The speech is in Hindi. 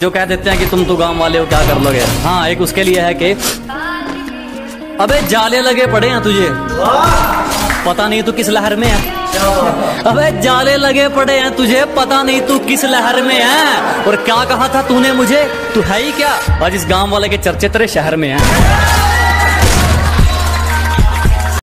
जो कह देते हैं कि तुम तो गाँव वाले हो, क्या कर लोगे? हाँ एक उसके लिए है कि, अबे जाले लगे पड़े हैं तुझे। पता नहीं तू किस लहर में है। अबे जाले लगे पड़े हैं तुझे, पता नहीं तू किस लहर में है। और क्या कहा था तूने मुझे? तू है ही क्या? आज इस गाँव वाले के चर्चे तेरे शहर में है।